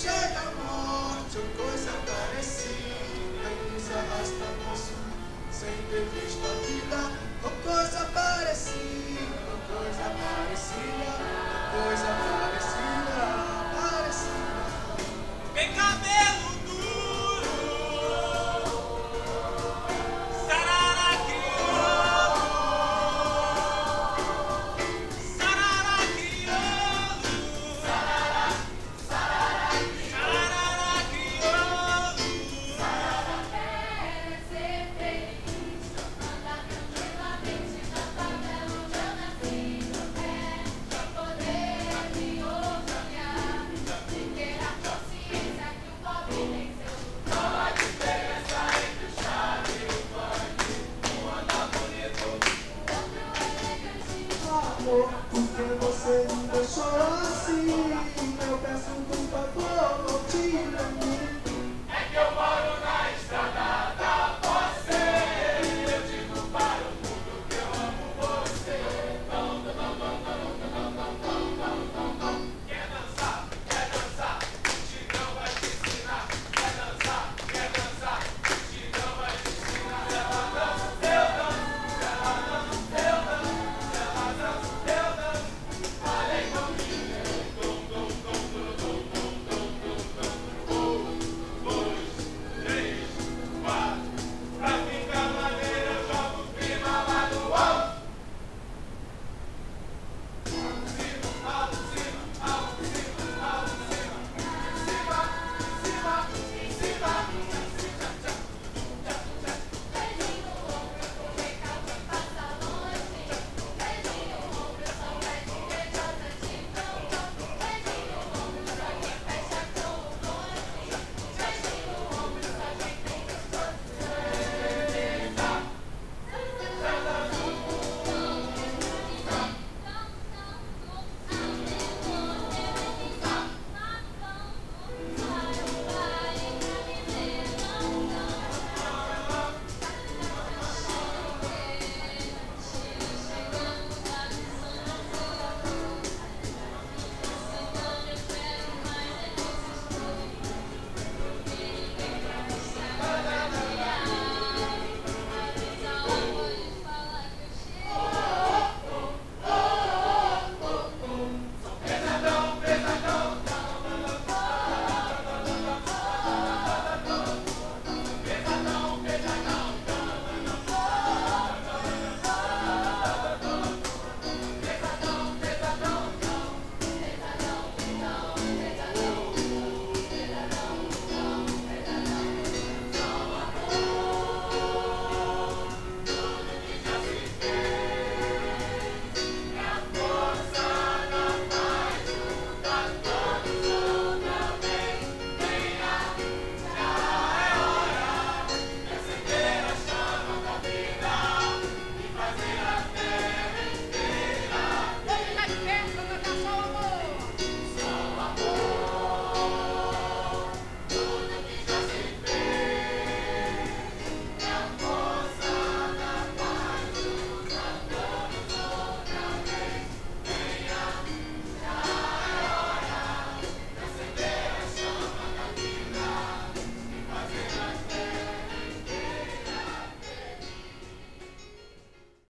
ṣe é mọ́ jòkó.